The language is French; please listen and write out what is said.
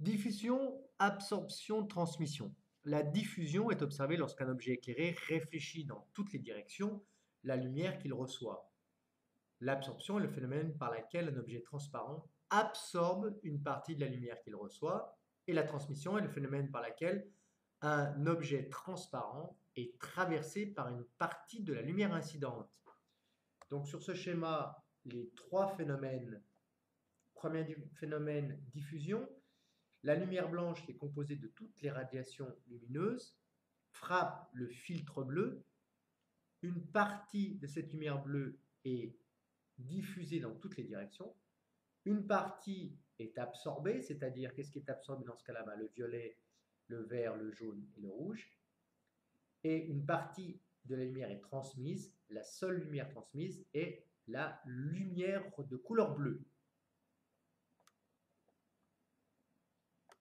Diffusion, absorption, transmission. La diffusion est observée lorsqu'un objet éclairé réfléchit dans toutes les directions la lumière qu'il reçoit. L'absorption est le phénomène par lequel un objet transparent absorbe une partie de la lumière qu'il reçoit, et la transmission est le phénomène par lequel un objet transparent est traversé par une partie de la lumière incidente. Donc sur ce schéma, les trois phénomènes. Premier phénomène, diffusion. La lumière blanche, est composée de toutes les radiations lumineuses, frappe le filtre bleu. Une partie de cette lumière bleue est diffusée dans toutes les directions. Une partie est absorbée, c'est-à-dire qu'est-ce qui est absorbé dans ce cas-là? Ben, Le violet, le vert, le jaune et le rouge. Et une partie de la lumière est transmise. La seule lumière transmise est la lumière de couleur bleue.